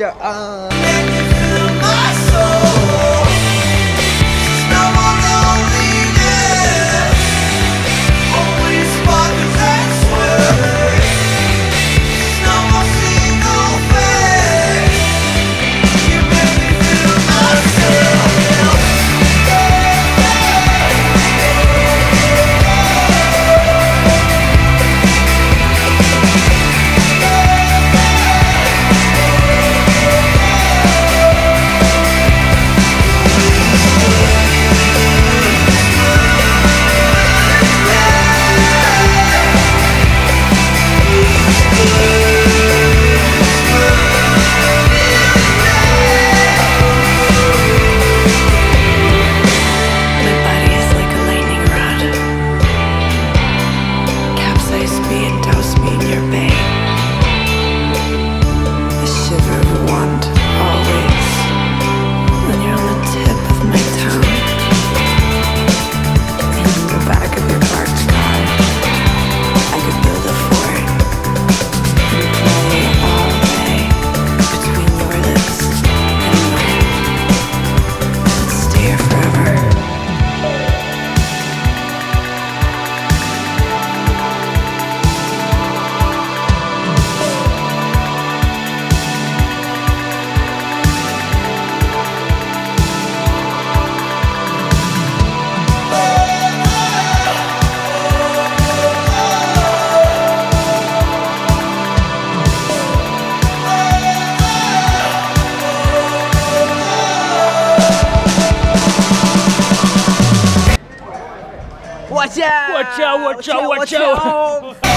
out. Uh. 我叫，我叫，我叫。